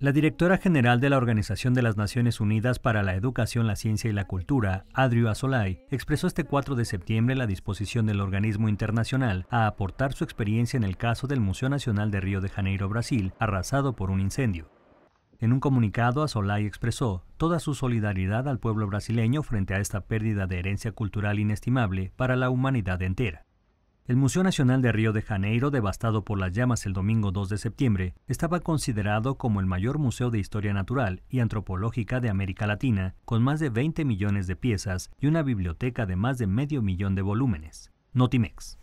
La directora general de la Organización de las Naciones Unidas para la Educación, la Ciencia y la Cultura, Adrio Asolay, expresó este 4 de septiembre la disposición del organismo internacional a aportar su experiencia en el caso del Museo Nacional de Río de Janeiro, Brasil, arrasado por un incendio. En un comunicado, Asolay expresó toda su solidaridad al pueblo brasileño frente a esta pérdida de herencia cultural inestimable para la humanidad entera. El Museo Nacional de Río de Janeiro, devastado por las llamas el domingo 2 de septiembre, estaba considerado como el mayor museo de historia natural y antropológica de América Latina, con más de 20 millones de piezas y una biblioteca de más de medio millón de volúmenes. Notimex.